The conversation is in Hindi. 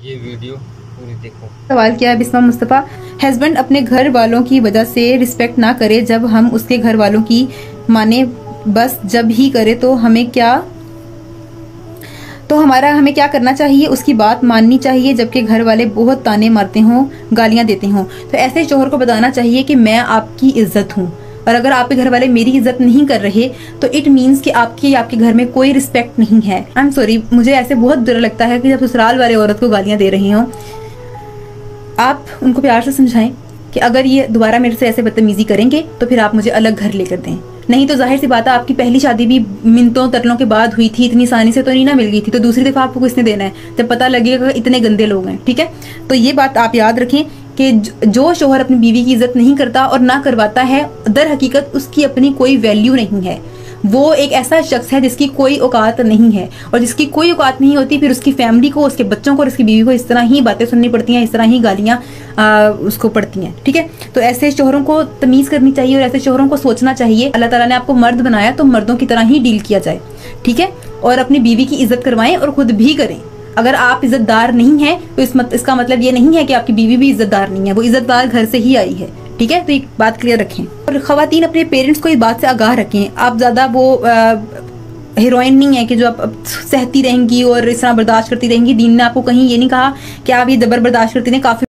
ये वीडियो पूरी देखो। सवाल किया बिस्मा मुस्तफ़ा। हस्बैंड अपने घर वालों की वजह से रिस्पेक्ट ना करे जब हम उसके घर वालों की माने बस जब ही करे तो हमें क्या तो हमारा हमें क्या करना चाहिए? उसकी बात माननी चाहिए जबकि घर वाले बहुत ताने मारते हों, गालियाँ देते हों। तो ऐसे शोहर को बताना चाहिए कि मैं आपकी इज़्ज़त हूँ। और अगर आपके घर वाले मेरी इज़्ज़त नहीं कर रहे तो इट मीन्स कि आपकी आपके घर में कोई रिस्पेक्ट नहीं है। आई एम सॉरी मुझे ऐसे बहुत बुरा लगता है कि जब ससुराल वाले औरत को गालियाँ दे रही हों, आप उनको प्यार से समझाएँ कि अगर ये दोबारा मेरे से ऐसे बदतमीजी करेंगे तो फिर आप मुझे अलग घर लेकर दें। नहीं तो ज़ाहिर सी बात है, आपकी पहली शादी भी मिनतों तरलों के बाद हुई थी, इतनी आसानी से तो नहीं ना मिल गई थी तो दूसरी दफ़ा आपको किसने देना है? जब पता लगेगा इतने गंदे लोग हैं, ठीक है? तो ये बात आप याद रखें कि जो शोहर अपनी बीवी की इज़्ज़त नहीं करता और ना करवाता है, दर हकीकत उसकी अपनी कोई वैल्यू नहीं है। वो एक ऐसा शख्स है जिसकी कोई औकात नहीं है। और जिसकी कोई औकात नहीं होती, फिर उसकी फैमिली को, उसके बच्चों को और उसकी बीवी को इस तरह ही बातें सुननी पड़ती हैं, इस तरह ही गालियाँ उसको पड़ती हैं। ठीक है? तो ऐसे शोहरों को तमीज़ करनी चाहिए और ऐसे शोहरों को सोचना चाहिए। अल्लाह ताला ने आपको मर्द बनाया तो मर्दों की तरह ही डील किया जाए। ठीक है? और अपनी बीवी की इज़्ज़त करवाएँ और खुद भी करें। अगर आप इज्जतदार नहीं है तो इस मत, इसका मतलब ये नहीं है कि आपकी बीवी भी इज्जतदार नहीं है वो इज्जतदार घर से ही आई है ठीक है? तो एक बात क्लियर रखें। और खातन अपने पेरेंट्स को इस बात से आगाह रखें। आप ज़्यादा वो हीरोइन नहीं है कि जो आप सहती रहेंगी और इस तरह बर्दाश्त करती रहेंगी। दीन ने आपको कहीं ये नहीं कहा कि आप ये जबर बर्दाश्त करती रहें काफ़ी